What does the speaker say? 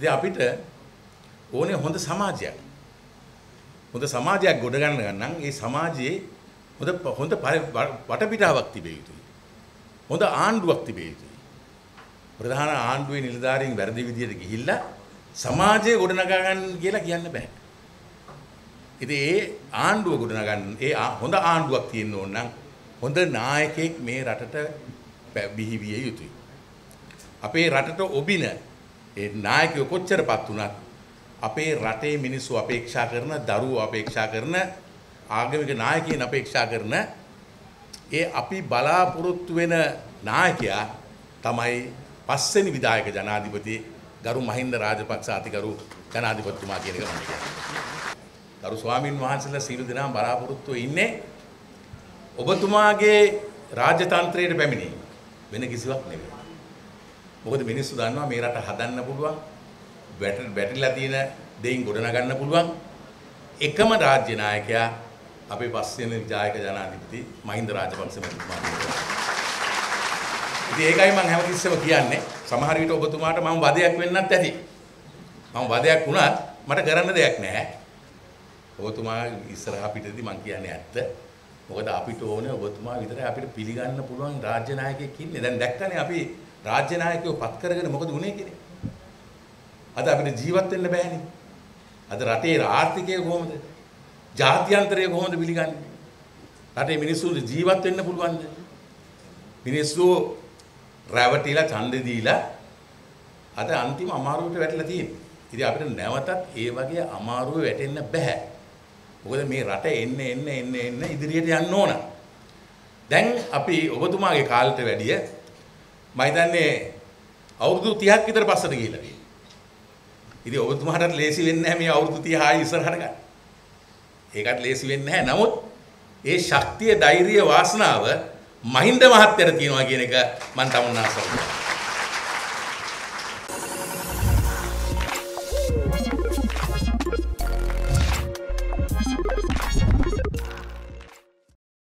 ඉතින් අපිට ඕනේ හොඳ සමාජයක්. හොඳ සමාජයක් ගොඩ ගන්න නම් ඒ සමාජයේ හොඳ හොඳ වටපිටාවක් තිබිය යුතුයි. හොඳ ආණ්ඩුවක් තිබිය යුතුයි. ප්‍රධාන ආණ්ඩුවේ නිලධාරීන් වැරදි විදියට ගිහිල්ලා සමාජය ගොඩනගා ගන්න කියලා කියන්න බෑ. ඉතින් ඒ ආණ්ඩුව ගොඩනගන්න ඒ හොඳ ආණ්ඩුවක් තියෙන්න ඕන නම් හොඳ නායකයෙක් මේ රටට බිහි විය යුතුයි. අපේ රටට ඔබින ඒ නායකයෝ කොච්චරපත් වුණත් අපේ රටේ මිනිස්සු අපේක්ෂා කරන දරුවෝ අපේක්ෂා කරන ආගමික නායකයන් අපේක්ෂා කරන ඒ අපි බලාපොරොත්තු වෙන නායකයා තමයි පස්වෙනි විධායක ජනාධිපති ගරු මහින්ද රාජපක්ෂ අතිගරු ජනාධිපතිතුමා කියන එක මම කියන්නේ. ගරු ස්වාමින් වහන්සේලා සීල දෙනාම බලාපොරොත්තු ඉන්නේ ඔබතුමාගේ රාජතන්ත්‍රයට පැමිණීම වෙන කිසිවක් නෙවෙයි. මොකද මිනිස්සු දන්නවා මේ රට හදන්න පුළුවන් වැටිලා තියෙන දෙයින් ගොඩනගන්න පුළුවන් එකම රාජ්‍ය නායකයා අපේ පස්වෙනි විජායක ජනාධිපති මහින්ද රාජපක්ෂ මැතිතුමා. ඉතින් ඒකයි මම හැමතිස්සෙම කියන්නේ සමහර විට ඔබතුමාට මම වදයක් වෙන්නත් ඇති. මම වදයක් වුණත් මට කරන්න දෙයක් නැහැ. ඔබතුමා ඉස්සරහ පිටදී මම කියන්නේ ඇත්ත. මොකද අපිට ඕනේ ඔබතුමා විතරයි අපිට පිළිගන්න පුළුවන් රාජ්‍ය නායකයෙක් ඉන්නේ. දැන් දැක්කනේ අපි රාජ්‍ය නායකයෝ පත් කරගෙන මොකද වුනේ කියන්නේ? අද අපිට ජීවත් වෙන්න බෑනේ. අද රටේ ආර්ථිකය කොහොමද? ජාත්‍යන්තරය කොහොමද පිළිගන්නේ? රටේ මිනිස්සුන්ට ජීවත් වෙන්න පුළුවන්ද? මිනිස්සු රැවටිලා ඡන්දෙ දීලා අද අන්තිම අමාරුවට වැටලා තියෙන්නේ. ඉතින් අපිට නැවතත් ඒ වගේ අමාරුවේ වැටෙන්න බෑ. මොකද මේ රට එන්න එන්න එන්න එන්න ඉදිරියට යන්න ඕන. දැන් අපි ඔබතුමාගේ කාලෙට වැඩිය මම හිතන්නේ අවුරුදු 30ක් විතර පස්සට ගිහිල්ලා තියෙනවා. ඉතින් ඔබතුමාටත් ලේසි වෙන්නේ නැහැ මේ අවුරුදු 30 ආයි ඉස්සරහට ගන්න. ඒකත් ලේසි වෙන්නේ නැහැ. නමුත් ඒ ශක්තිය, ධෛර්යය, වාසනාව මහින්ද මහත්තයට තියෙනවා කියන එක මම තමුන්නාසල් කරනවා.